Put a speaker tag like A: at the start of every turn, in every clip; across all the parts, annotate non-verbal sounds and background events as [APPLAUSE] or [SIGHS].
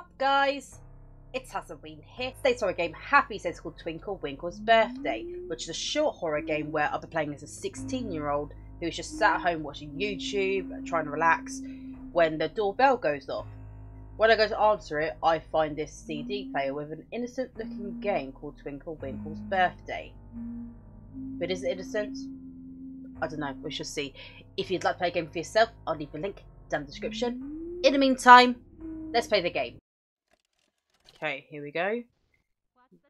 A: up, guys? It's Hazzaween here. Today's horror game Happy says called Twinkle Winkle's Birthday, which is a short horror game where I'll be playing as a 16 year old who's just sat at home watching YouTube, trying to relax, when the doorbell goes off. When I go to answer it, I find this CD player with an innocent looking game called Twinkle Winkle's Birthday. But is it innocent? I don't know, we shall see. If you'd like to play a game for yourself, I'll leave a link down in the description. In the meantime, let's play the game. Okay, here we go.
B: What's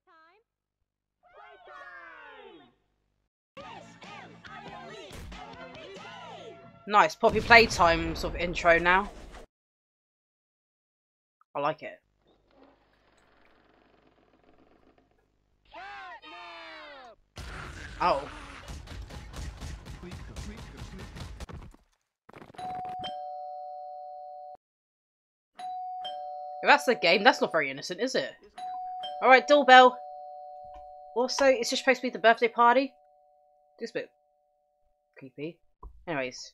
B: the time?
A: Nice, poppy playtime sort of intro now. I like it. Oh. If that's the game, that's not very innocent, is it? Alright, doorbell. Also, it's just supposed to be the birthday party. This bit creepy. Anyways.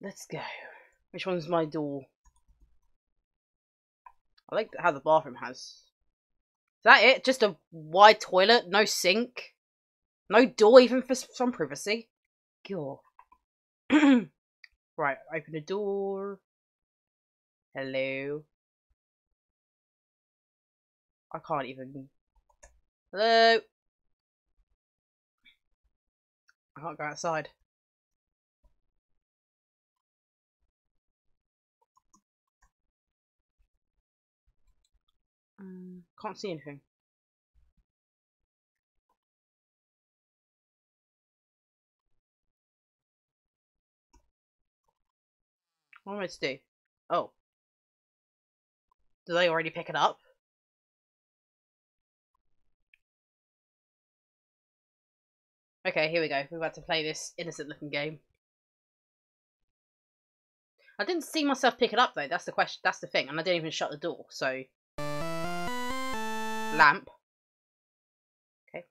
A: Let's go. Which one's my door? I like how the bathroom has. Is that it? Just a wide toilet? No sink? No door even for some privacy? God. [CLEARS THROAT] right, open the door. Hello. I can't even. Hello. I can't go outside. Um, can't see anything. What am I to do? Oh. Did they already pick it up? Okay, here we go. We're about to play this innocent looking game. I didn't see myself pick it up though, that's the question that's the thing, and I didn't even shut the door, so lamp. Okay.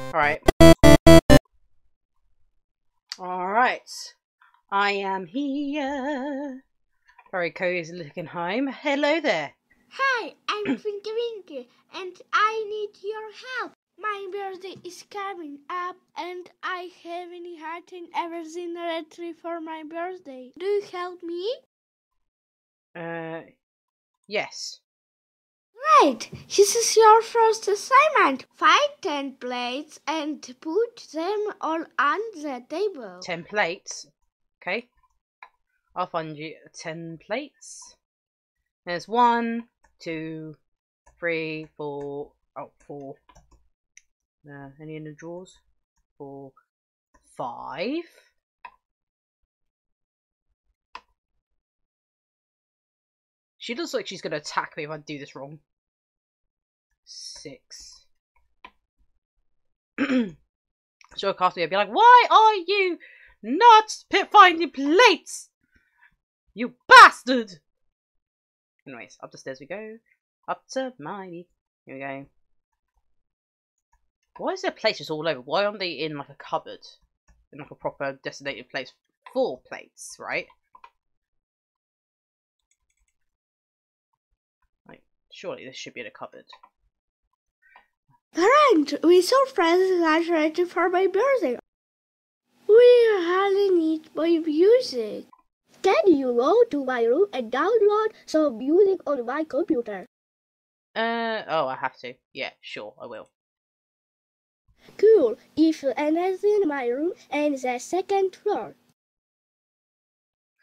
A: Alright. Alright. I am here. Very cozy looking home. Hello there.
C: Hi, I'm [COUGHS] Twinkle Winkle, and I need your help. My birthday is coming up, and I haven't had an everything ready for my birthday. Do you help me?
A: Uh yes.
C: Right, this is your first assignment. Find ten plates and put them all on the table.
A: Ten plates. Okay. I'll find you ten plates. There's one, two, three, four. Oh, four. Uh, any in the drawers? Four, five. She looks like she's gonna attack me if I do this wrong. Six. [CLEARS THROAT] She'll cast me and be like, Why are you not pit finding plates? You bastard! Anyways, up the stairs we go. Up to my. Here we go. Why is there places all over? Why aren't they in like a cupboard? In like a proper designated place for plates, right? Like, surely this should be in a cupboard.
C: Parent, we saw friends that ready for my birthday. We hardly need my music. Can you go to my room and download some music on my computer?
A: Uh, oh, I have to. Yeah, sure, I will.
C: Cool. If anything in my room and the second floor.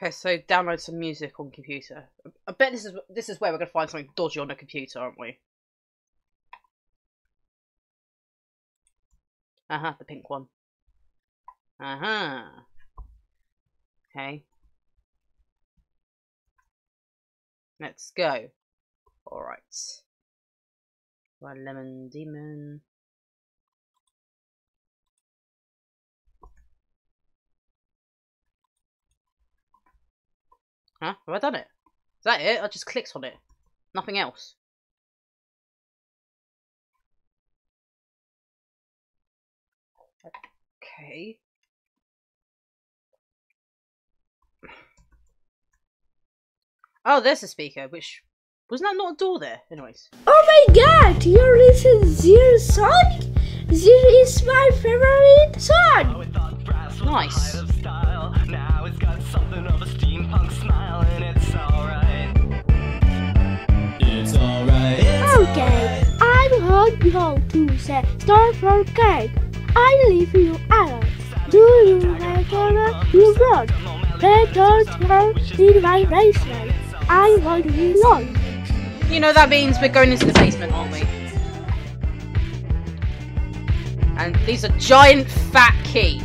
A: Okay, so download some music on computer. I bet this is this is where we're gonna find something dodgy on the computer, aren't we? Uh huh, the pink one. Uh huh. Okay. Let's go. Alright. Right, lemon demon. Huh? Have I done it? Is that it? I just clicked on it. Nothing else. Okay. Oh, there's a speaker, which wasn't that not a door there? Anyways.
C: Oh my god, You're listen Zero Sonic? Zero is my favorite song.
A: Nice.
D: Now it's got something of a steampunk smile, and it's alright. It's alright.
C: Okay, I'm going to say start for cake. I leave you out. Do you whatever you want? Better turn in my basement. I to be.
A: You know that means we're going into the basement, aren't we? And these are giant fat key.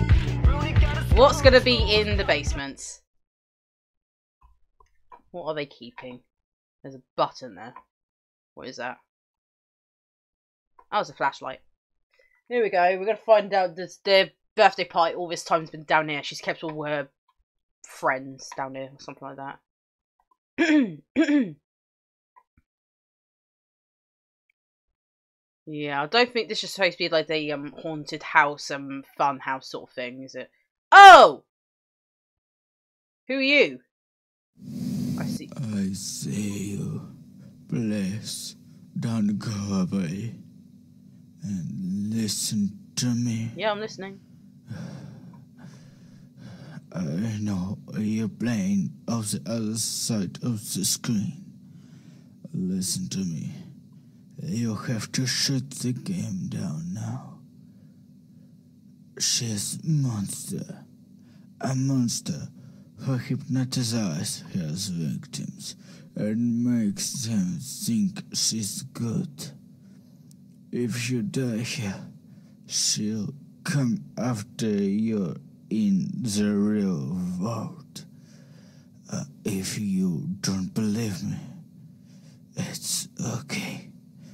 A: What's gonna be in the basement? What are they keeping? There's a button there. What is that? Oh, it's a flashlight. Here we go. We're gonna find out this their birthday party all this time's been down here. She's kept all her friends down here or something like that. [CLEARS THROAT] Yeah, I don't think this is supposed to be like the um haunted house um fun house sort of thing, is it? Oh! Who are you? I see.
E: I see you. Please don't go away. And listen to me.
A: Yeah, I'm listening. [SIGHS]
E: Uh, I know you're playing on the other side of the screen. Listen to me. You have to shut the game down now. She's a monster. A monster who hypnotizes his victims and makes them think she's good. If you die here, she'll come after you in the real world. Uh, if you don't believe me, it's okay.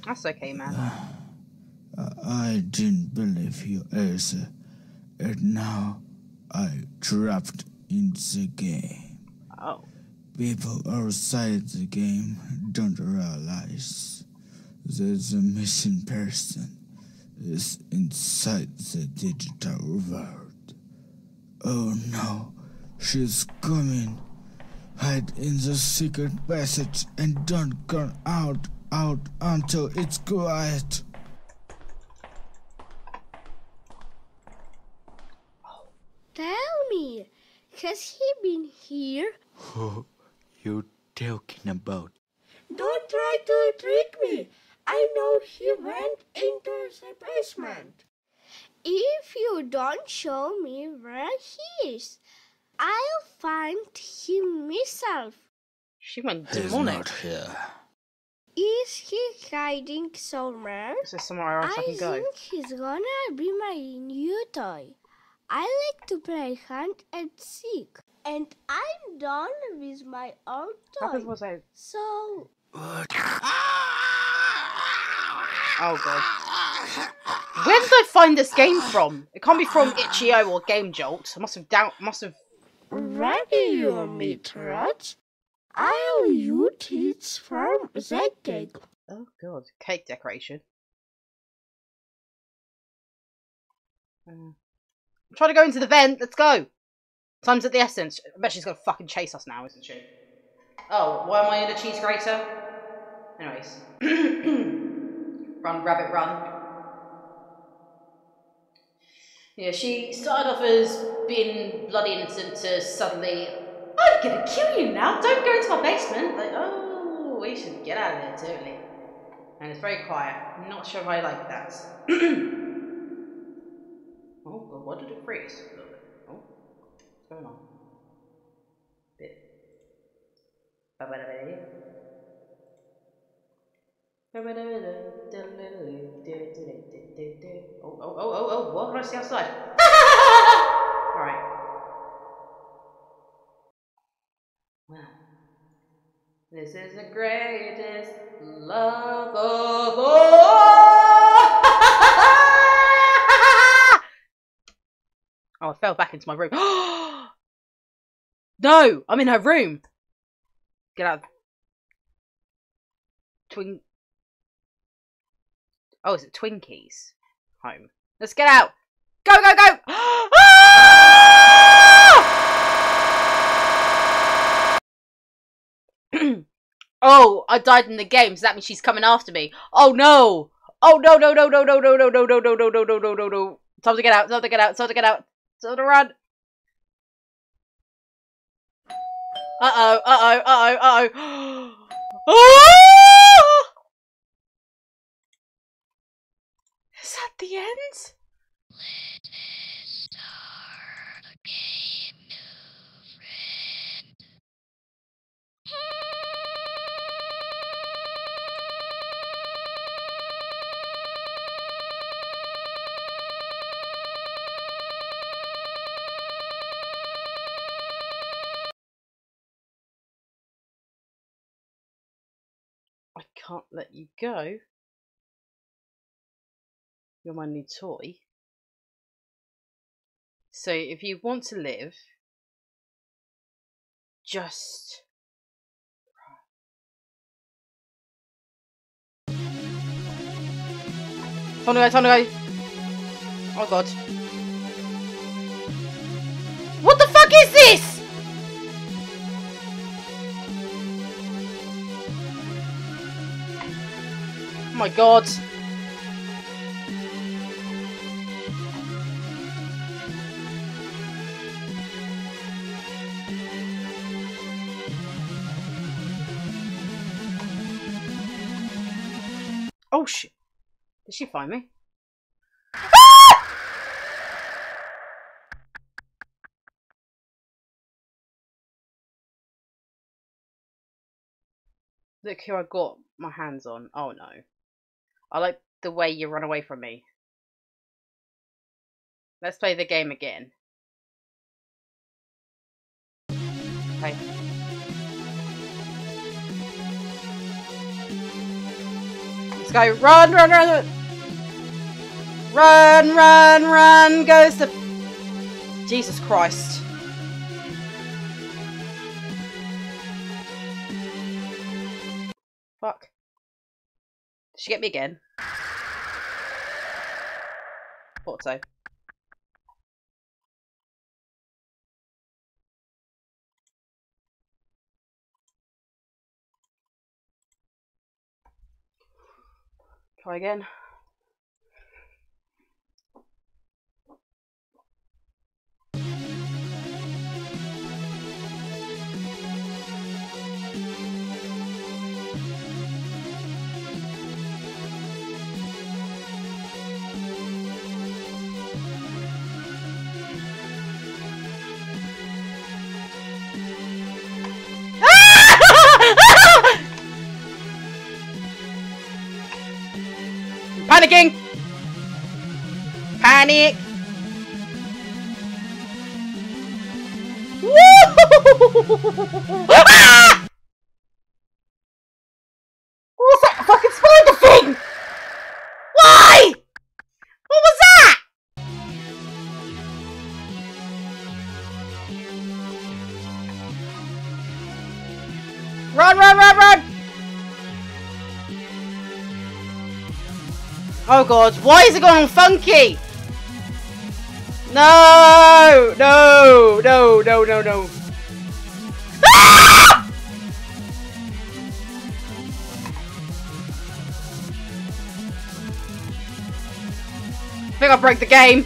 A: That's okay, man.
E: Uh, I didn't believe you, Elsa, and now I trapped in the game.
A: Oh.
E: People outside the game don't realize that the missing person is inside the digital world. Oh no, she's coming. Hide in the secret passage and don't come out out until it's quiet.
C: Tell me, has he been here?
E: Who you talking about?
C: Don't try to trick me. I know he went into the basement. If you don't show me where he is, I'll find him myself.
A: She went
E: He's
A: demonic.
E: not here.
C: Is he hiding somewhere?
A: Is there somewhere else I,
C: I
A: can go?
C: think he's gonna be my new toy. I like to play hunt and seek. And I'm done with my old toy.
A: big was I?
C: So,
E: What?
A: Oh god. Where did I find this game from? It can't be from Itch.io or Game Jolt. I must have doubt. must have
C: ready your meat rods. I'll you teach from that.
A: Oh god. Cake decoration. Mm. I'm trying to go into the vent, let's go! Time's at the essence. I bet she's gonna fucking chase us now, isn't she? Oh, why am I in a cheese grater? Anyways. [CLEARS THROAT] run, rabbit, run. Yeah, she started off as being bloody innocent to suddenly, I'm gonna kill you now, don't go into my basement. Like, oh, we should get out of there, totally. And it's very quiet. I'm not sure if I like that. [CLEARS THROAT] oh, God, what did it freeze? Oh, what's going on? Bit. Ba-ba-da-ba-da. Oh, oh, oh, oh, oh, what can I see outside? [LAUGHS] Alright. This is the greatest love of all. [LAUGHS] oh, I fell back into my room. [GASPS] no, I'm in her room. Get out. Twin. Oh, is it Twinkies? Home. Let's get out. Go, go, go. Ah! Oh, I died in the game, so that means she's coming after me. Oh no! Oh no no no no no no no no no no no no no no no no! Time to get out! Time to get out! Time to get out! Time to run! Uh oh! Uh oh! Uh oh! Uh oh! Oh! The end? I can't let you go. You're my new toy. So if you want to live, just Time to go, time to go. Oh god. What the fuck is this? Oh my god. Oh shit. Did she find me? [LAUGHS] Look who I got my hands on. Oh no. I like the way you run away from me. Let's play the game again. Okay. Run, run, run, run. Run, run, run. Goes the. Jesus Christ. Fuck. Did she get me again? Thought so. Try again. Panicking! Panic! Ah! What was that fucking spider thing? Why? What was that? Run, run, run, Oh god, why is it going funky? No! No! No, no, no, no. Ah! I think I broke the game.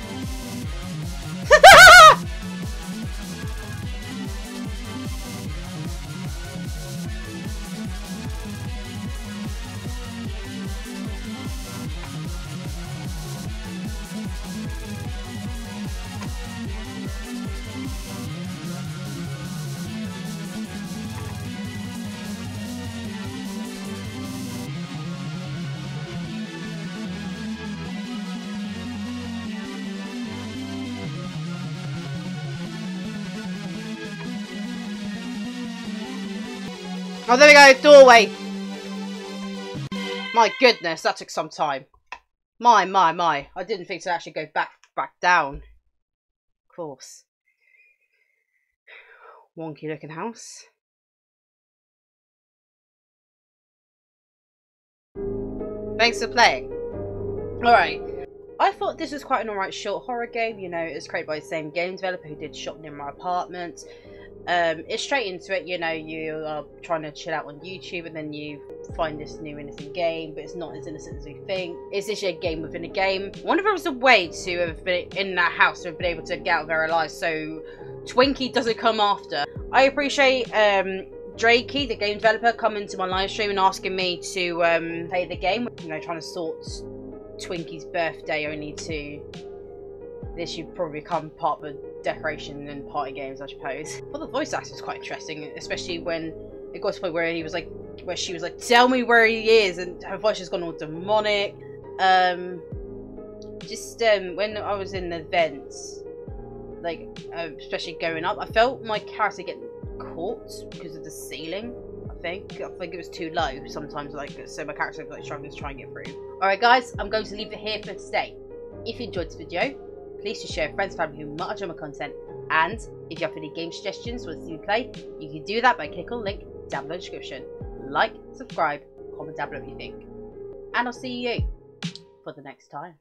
A: Oh, there we go, doorway. My goodness, that took some time. My, my, my. I didn't think to actually go back, back down. Of course. Wonky looking house. Thanks for playing. Alright. I thought this was quite an alright short horror game. You know, it was created by the same game developer who did Shot Near My Apartment. Um, it's straight into it. You know, you are trying to chill out on YouTube, and then you find this new innocent game, but it's not as innocent as we think. It's literally a game within a game. I wonder if it was a way to have been in that house to have been able to get out of their lives, so Twinkie doesn't come after. I appreciate um, Drakie, the game developer, coming to my live stream and asking me to um, play the game. You know, trying to sort Twinkie's birthday only to this should probably become part of the decoration and party games, I suppose. But the voice acting was quite interesting, especially when it got to the point where he was like, where she was like, "Tell me where he is," and her voice has gone all demonic. Um, just um, when I was in the vents, like uh, especially going up, I felt my character get caught because of the ceiling. I think I think it was too low sometimes, like so my character was like struggling to try and get through. All right, guys, I'm going to leave it here for today. If you enjoyed this video, please do share with friends family who might enjoy my content. And if you have any game suggestions us to play, you can do that by clicking on the link down below in the description. Like, subscribe, comment down below what you think. And I'll see you for the next time.